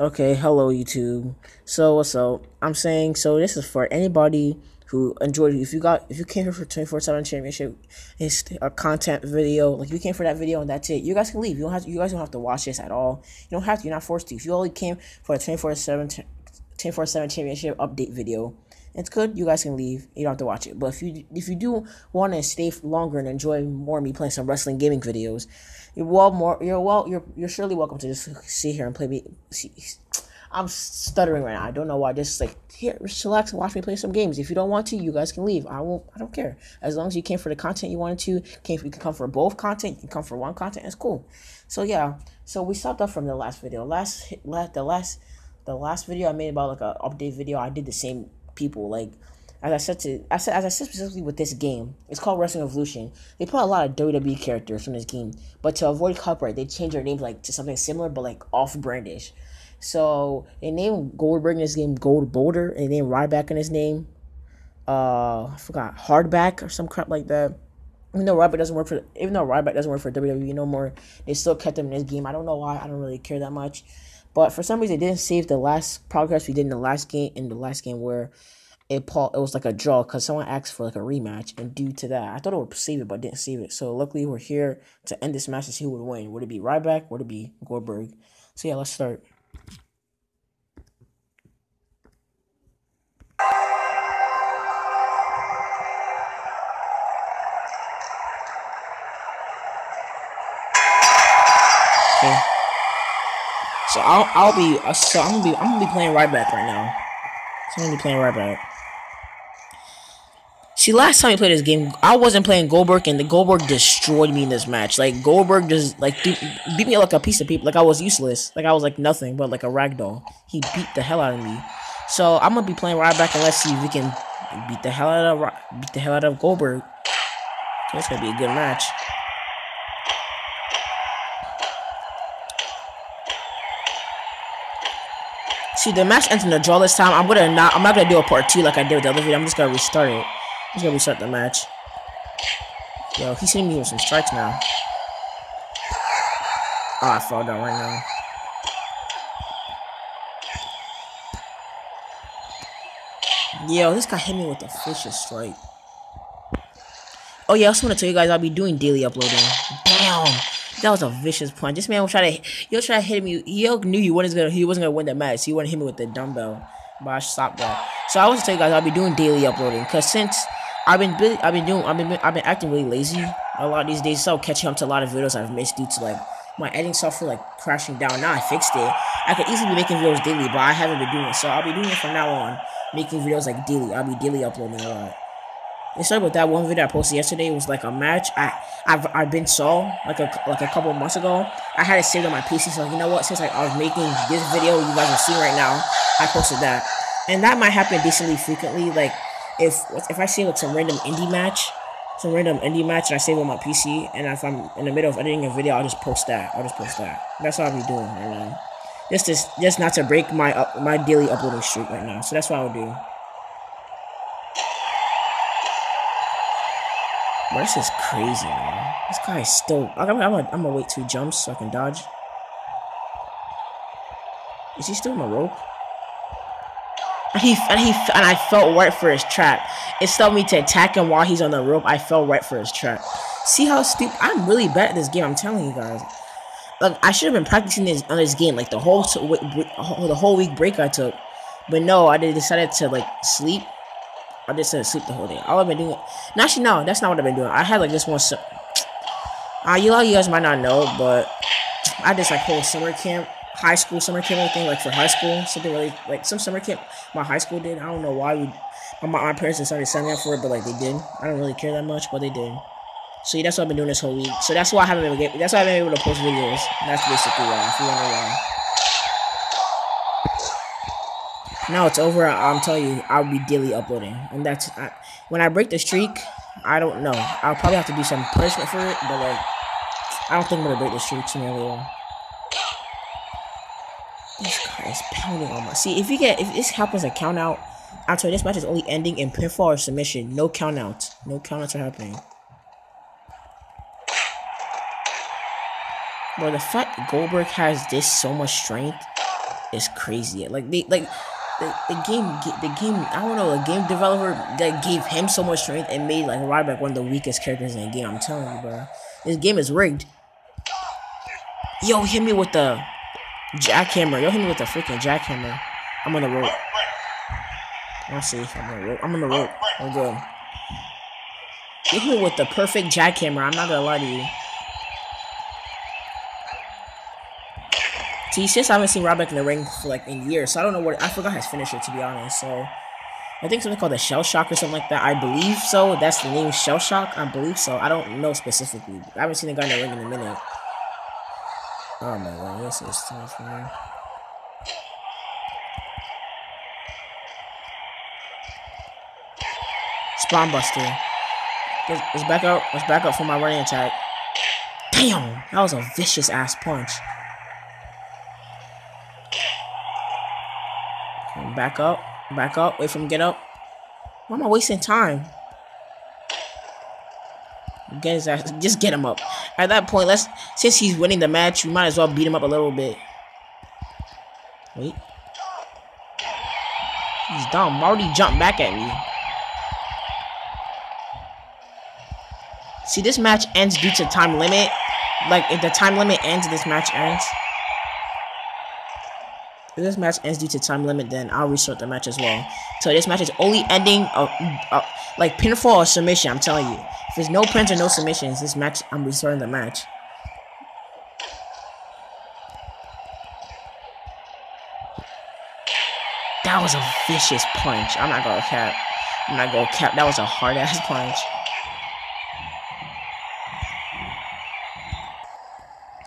Okay, hello YouTube. So what's up? I'm saying so this is for anybody who enjoyed if you got if you came here for 24/7 championship it's a content video like you came for that video and that's it. You guys can leave. You don't have to, you guys don't have to watch this at all. You don't have to. You're not forced to. If you only came for a 24/7 24/7 championship update video, it's good. You guys can leave. You don't have to watch it. But if you if you do want to stay longer and enjoy more me playing some wrestling gaming videos, you're well more. You're well. You're you're surely welcome to just sit here and play me. See, I'm stuttering right now. I don't know why. Just like here, relax and watch me play some games. If you don't want to, you guys can leave. I won't. I don't care. As long as you came for the content you wanted to, came. You can come for both content. You can come for one content. It's cool. So yeah. So we stopped up from the last video. Last, last the last the last video I made about like a update video. I did the same people like as I said to I said as I said specifically with this game, it's called Wrestling Evolution. They put a lot of WWE characters from this game, but to avoid copyright, they changed their names like to something similar but like off brandish. So they named Goldberg in this game Gold Boulder, and they named Ryback in his name. Uh, I forgot Hardback or some crap like that. Even though Ryback doesn't work for, even though Ryback doesn't work for WWE no more, they still kept him in this game. I don't know why. I don't really care that much. But for some reason, they didn't save the last progress we did in the last game. In the last game where it Paul, it was like a draw because someone asked for like a rematch, and due to that, I thought it would save it, but didn't save it. So luckily, we're here to end this match to see who would win. Would it be Ryback? Would it be Goldberg? So yeah, let's start. Okay. So I'll I'll be uh, so I'm gonna be I'm gonna be playing Ryback right now. So I'm gonna be playing Ryback. See, last time we played this game, I wasn't playing Goldberg, and the Goldberg destroyed me in this match. Like Goldberg just like beat, beat me like a piece of people, like I was useless, like I was like nothing but like a ragdoll. He beat the hell out of me. So I'm gonna be playing Ryback, and let's see if we can beat the hell out of beat the hell out of Goldberg. So it's gonna be a good match. See, the match ends in a draw this time. I'm gonna not. I'm not gonna do a part two like I did with the other video. I'm just gonna restart it. I'm just gonna restart the match. Yo, he's hitting me with some strikes now. Oh, I fell down right now. Yo, this guy hit me with a vicious strike. Oh yeah, I also want to tell you guys I'll be doing daily uploading. Damn, that was a vicious punch. This man was trying to, he try to hit me. He knew he wasn't gonna, he wasn't gonna win the match. He wanted to hit me with the dumbbell, but I stopped that. So I want to tell you guys I'll be doing daily uploading because since I've been, I've been doing, I've been, I've been acting really lazy a lot these days. So catching up to a lot of videos I've missed due to like my editing software like crashing down. Now I fixed it. I could easily be making videos daily, but I haven't been doing it. So I'll be doing it from now on, making videos like daily. I'll be daily uploading a lot. It started with that one video I posted yesterday. It was like a match I I've I've been saw like a like a couple months ago. I had it saved on my PC, so you know what? Since like I was making this video you guys are seeing right now, I posted that, and that might happen decently frequently. Like if if I see like some random indie match, some random indie match, and I save on my PC, and if I'm in the middle of editing a video, I'll just post that. I'll just post that. That's what I'll be doing right now. Just to, just not to break my up, my daily uploading streak right now. So that's what I'll do. Bro, this is crazy, man. This guy is still. I'm, I'm, I'm, gonna wait two jumps so I can dodge. Is he still on the rope? And he and he and I felt right for his trap. It told me to attack him while he's on the rope. I fell right for his trap. See how stupid? I'm really bad at this game. I'm telling you guys. Like I should have been practicing this on this game like the whole the whole week break I took, but no, I decided to like sleep I just said sleep the whole day. All I've been doing. No, actually, no, that's not what I've been doing. I had like this one. Uh, you, of you guys might not know, but I just like whole summer camp, high school summer camp thing, like for high school, something really like some summer camp my high school did. I don't know why we, my, my parents decided to sign me up for it, but like they did. I don't really care that much, but they did. So that's what I've been doing this whole week. So that's why I haven't been. able, That's why I haven't been able to post videos. That's basically why. If you wonder why. Now it's over. I'm telling you, I'll be daily uploading, and that's I, when I break the streak. I don't know. I'll probably have to do some punishment for it, but like, I don't think I'm gonna break the streak sooner or This guy is pounding on my. See, if you get if this happens a count out, after this match is only ending in pinfall or submission. No count outs. No count outs are happening. Bro, the fact Goldberg has this so much strength is crazy. Like they like the, the game the game I don't know a game developer that gave him so much strength and made like Ryback one of the weakest characters in the game. I'm telling you, bro. This game is rigged. Yo, hit me with the jackhammer. Yo, hit me with the freaking jackhammer. I'm on the rope. Let's see. I'm on the rope. I'm on the rope. I'm good. Hit me with the perfect jackhammer. I'm not gonna lie to you. See, since I haven't seen Ryback in the ring for like in years, so I don't know what I forgot his finisher to be honest. So I think something called the Shell Shock or something like that. I believe so. That's the name Shell Shock. I believe so. I don't know specifically. I haven't seen the guy in the ring in a minute. Oh my god, this is tough, man. Spinebuster. Let's back up. Let's back up for my running attack. Damn, that was a vicious ass punch. Back up. Back up. Wait for him to get up. Why am I wasting time? Get his ass. Just get him up. At that point, let's since he's winning the match, we might as well beat him up a little bit. Wait. He's dumb. Why would he jump back at me? See, this match ends due to time limit. Like, if the time limit ends, this match ends. If this match ends due to time limit, then I'll restart the match as well. So this match is only ending, uh, uh, like, pinfall or submission, I'm telling you. If there's no pins or no submissions, this match, I'm restarting the match. That was a vicious punch. I'm not gonna cap. I'm not gonna cap. That was a hard ass punch.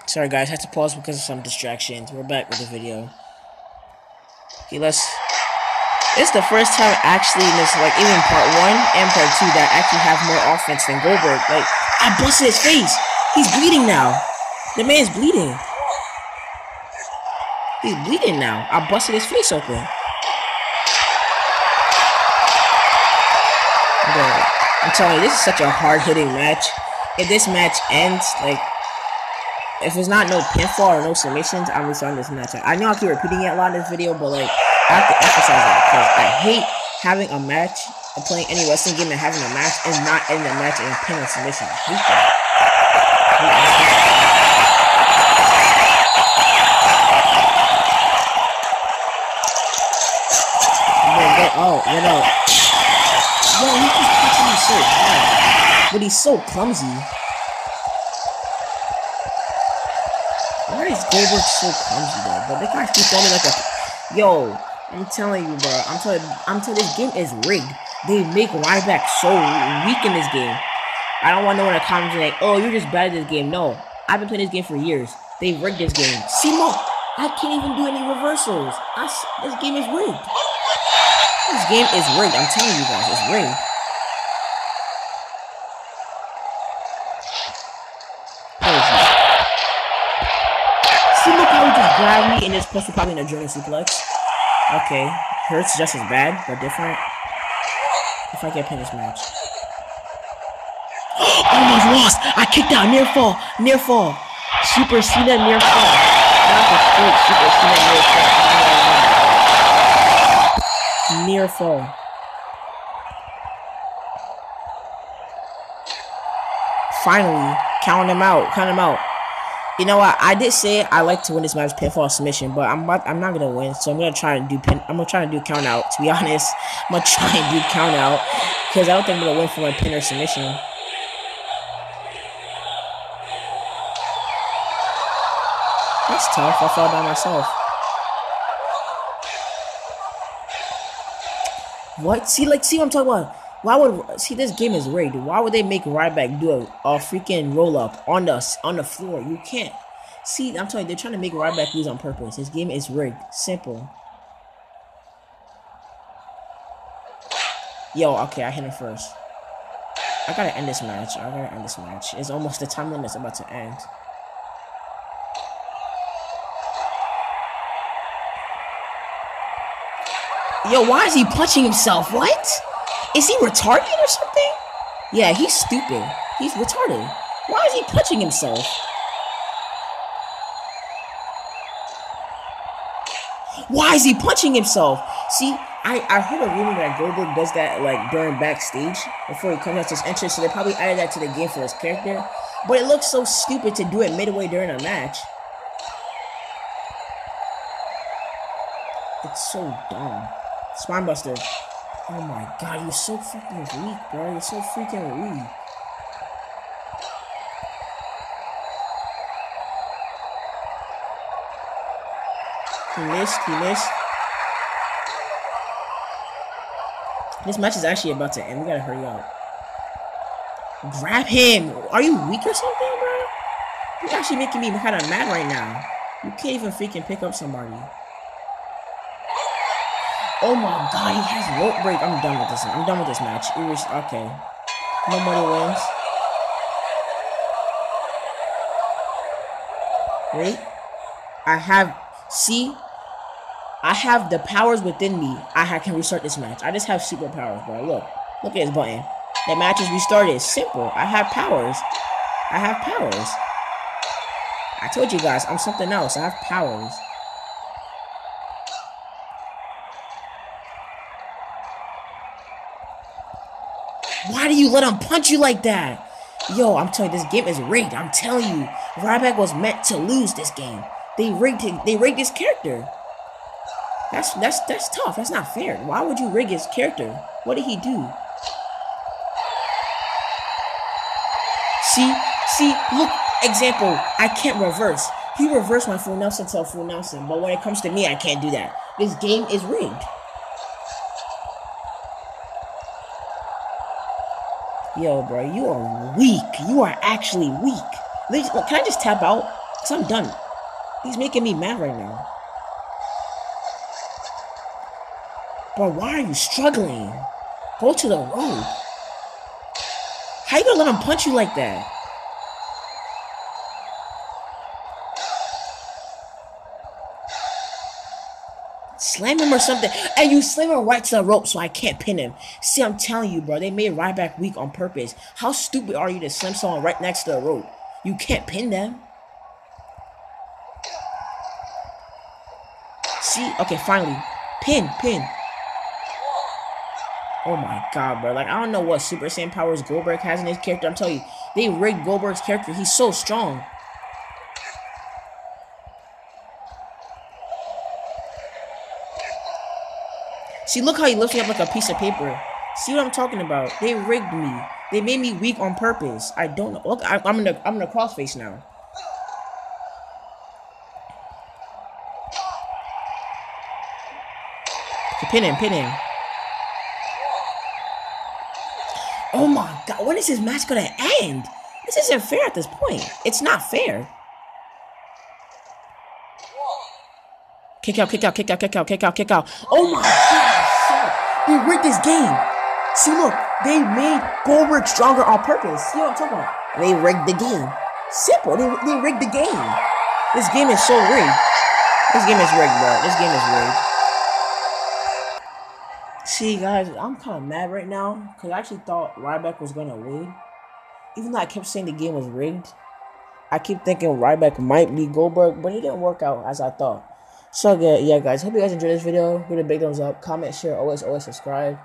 Sorry guys, I had to pause because of some distractions. We're back with the video. Okay, let's... It's the first time actually in this, like, even part 1 and part 2 that actually have more offense than Goldberg. Like, I busted his face! He's bleeding now! The man's bleeding! He's bleeding now. I busted his face open. I'm telling you, this is such a hard-hitting match. If this match ends, like, if it's not no pinfall or no submissions, I'm restarting this match. I know I keep repeating it a lot in this video, but like I have to emphasize that because I hate having a match and playing any wrestling game and having a match and not ending the match in a pin or submission. I hate that. Oh, you know. Yo, he keeps me so hard. But he's so clumsy. Goldberg so clumsy though? But they can actually throw me like a yo. I'm telling you, bro. I'm telling. I'm telling. This game is rigged. They make Ryback so weak in this game. I don't want no one to comment like, "Oh, you're just bad at this game." No, I've been playing this game for years. They rigged this game. See, mo, I can't even do any reversals. I, this game is rigged. This game is rigged. I'm telling you guys, it's rigged. It's supposed to probably in a German suplex. Okay. Hurts just as bad, but different. If I get pinned this match. Almost lost! I kicked out near fall! Near fall! Super Cena near fall. Not the Super Cena near fall. Near fall. Finally, count him out. Count him out. You know what? I did say I like to win this match pinfall submission, but I'm about, I'm not gonna win. So I'm gonna try and do pin. I'm gonna try and do count out. To be honest, I'm gonna try and do count out because I don't think I'm gonna win for my pin or submission. That's tough. I fell down myself. What? See, like, see what I'm talking about? Why would see this game is rigged? Why would they make Ryback do a, a freaking roll up on the on the floor? You can't. See, I'm telling you, they're trying to make Ryback lose on purpose. This game is rigged. Simple. Yo, okay, I hit him first. I gotta end this match. I gotta end this match. It's almost the time limit's about to end. Yo, why is he punching himself? What? Is he retarded or something? Yeah, he's stupid. He's retarded. Why is he punching himself? Why is he punching himself? See, I, I heard a rumor that Goldberg does that like during backstage before he comes out to his entrance, so they probably added that to the game for his character. But it looks so stupid to do it midway during a match. It's so dumb. Spinebuster. Oh my god, you're so fucking weak, bro. You're so freaking weak. He missed, he missed. This match is actually about to end. We gotta hurry up. Grab him! Are you weak or something, bro? You're actually making me kind of mad right now. You can't even freaking pick up somebody. Oh my god, he has rope break. I'm done with this. I'm done with this match. It was okay. Nobody wins. Wait. I have see I have the powers within me. I can restart this match. I just have superpowers, bro. Look. Look at this button. The match is restarted. Simple. I have powers. I have powers. I told you guys, I'm something else. I have powers. Why do you let him punch you like that? Yo, I'm telling you, this game is rigged. I'm telling you, Ryback was meant to lose this game. They rigged him. They rigged his character. That's that's that's tough. That's not fair. Why would you rig his character? What did he do? See, see, look, example, I can't reverse. He reversed my full Nelson to full Nelson, but when it comes to me, I can't do that. This game is rigged. Yo, bro, you are weak. You are actually weak. Can I just tap out? Because I'm done. He's making me mad right now. Bro, why are you struggling? Go to the road. How you gonna let him punch you like that? Slam him or something. And you slam him right to the rope so I can't pin him. See, I'm telling you, bro. They made Ryback weak on purpose. How stupid are you to slam someone right next to the rope? You can't pin them. See? Okay, finally. Pin, pin. Oh my god, bro. Like, I don't know what Super Saiyan powers Goldberg has in his character. I'm telling you, they rigged Goldberg's character. He's so strong. See, look how he lifts me up like a piece of paper. See what I'm talking about? They rigged me. They made me weak on purpose. I don't know. Look, I, am in the I'm in the crossface now. pin him, pin him. Oh my god, when is this match gonna end? This isn't fair at this point. It's not fair. Kick out, kick out, kick out, kick out, kick out, kick out. Oh my god, they rigged this game. See, look, they made Goldberg stronger on purpose. See what I'm talking about? They rigged the game. Simple. They, they rigged the game. This game is so rigged. This game is rigged, bro. This game is rigged. See, guys, I'm kind of mad right now because I actually thought Ryback was going to win. Even though I kept saying the game was rigged, I keep thinking Ryback might be Goldberg, but it didn't work out as I thought. So, yeah, yeah guys, hope you guys enjoyed this video. Give it a big thumbs up, comment, share, always, always subscribe.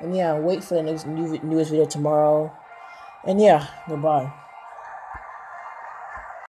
And yeah, wait for the next new, newest video tomorrow. And yeah, goodbye.